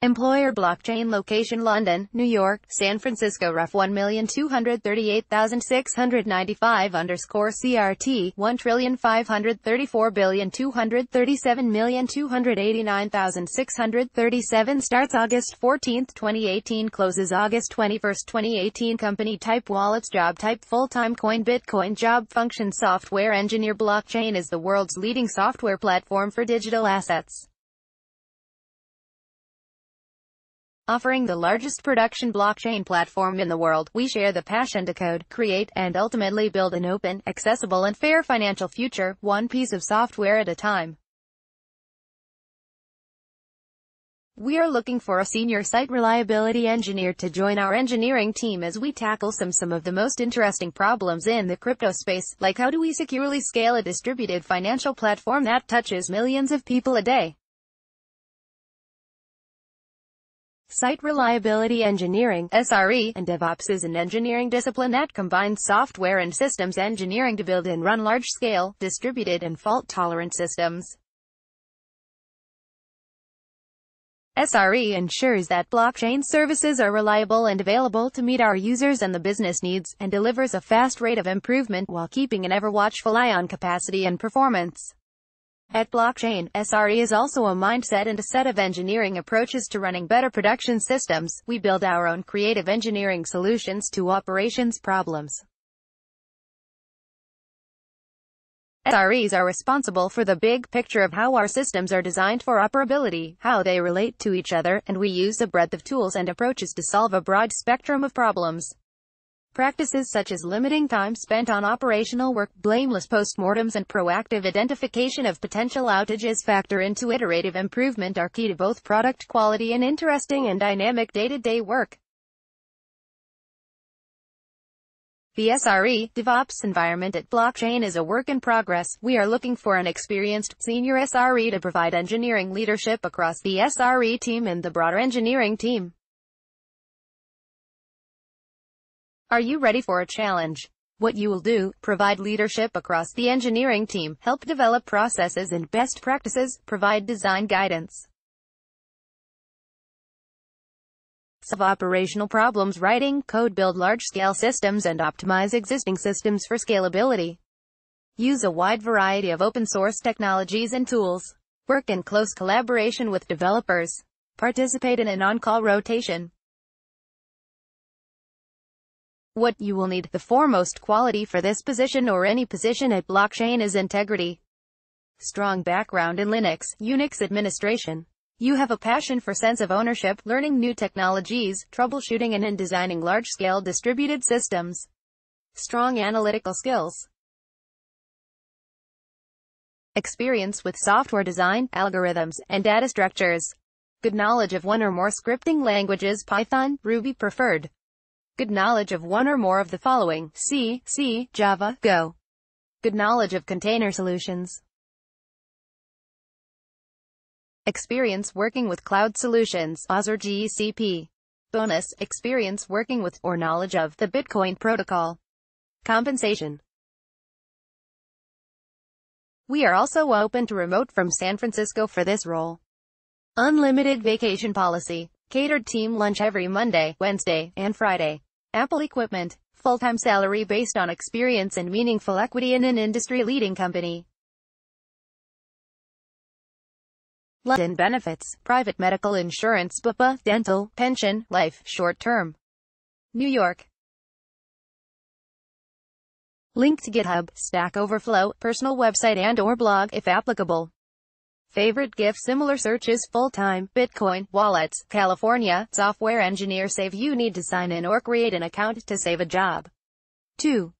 Employer blockchain location London, New York, San Francisco ref 1238695 underscore CRT 1,534,237,289,637 starts August 14, 2018 closes August 21, 2018 company type wallets job type full-time coin Bitcoin job function software engineer blockchain is the world's leading software platform for digital assets. Offering the largest production blockchain platform in the world, we share the passion to code, create, and ultimately build an open, accessible and fair financial future, one piece of software at a time. We are looking for a senior site reliability engineer to join our engineering team as we tackle some some of the most interesting problems in the crypto space, like how do we securely scale a distributed financial platform that touches millions of people a day. Site Reliability Engineering SRE, and DevOps is an engineering discipline that combines software and systems engineering to build and run large-scale, distributed and fault-tolerant systems. SRE ensures that blockchain services are reliable and available to meet our users and the business needs, and delivers a fast rate of improvement while keeping an ever-watchful eye on capacity and performance. At Blockchain, SRE is also a mindset and a set of engineering approaches to running better production systems. We build our own creative engineering solutions to operations problems. SREs are responsible for the big picture of how our systems are designed for operability, how they relate to each other, and we use a breadth of tools and approaches to solve a broad spectrum of problems. Practices such as limiting time spent on operational work, blameless postmortems and proactive identification of potential outages factor into iterative improvement are key to both product quality and interesting and dynamic day-to-day -day work. The SRE DevOps environment at blockchain is a work in progress. We are looking for an experienced, senior SRE to provide engineering leadership across the SRE team and the broader engineering team. Are you ready for a challenge? What you will do, provide leadership across the engineering team, help develop processes and best practices, provide design guidance. Solve operational problems writing code build large-scale systems and optimize existing systems for scalability. Use a wide variety of open-source technologies and tools. Work in close collaboration with developers. Participate in an on-call rotation. What you will need, the foremost quality for this position or any position at blockchain is integrity. Strong background in Linux, Unix administration. You have a passion for sense of ownership, learning new technologies, troubleshooting and in designing large-scale distributed systems. Strong analytical skills. Experience with software design, algorithms, and data structures. Good knowledge of one or more scripting languages Python, Ruby preferred. Good knowledge of one or more of the following, C, C, Java, Go. Good knowledge of container solutions. Experience working with cloud solutions, Azure GCP. Bonus, experience working with, or knowledge of, the Bitcoin protocol. Compensation. We are also open to remote from San Francisco for this role. Unlimited vacation policy. Catered team lunch every Monday, Wednesday, and Friday. Apple equipment, full-time salary based on experience and meaningful equity in an industry-leading company. London benefits, private medical insurance, BUPA, dental, pension, life, short-term. New York. Link to GitHub, Stack Overflow, personal website and or blog if applicable. Favorite gift similar searches full-time, Bitcoin, wallets, California, software engineer save you need to sign in or create an account to save a job. 2.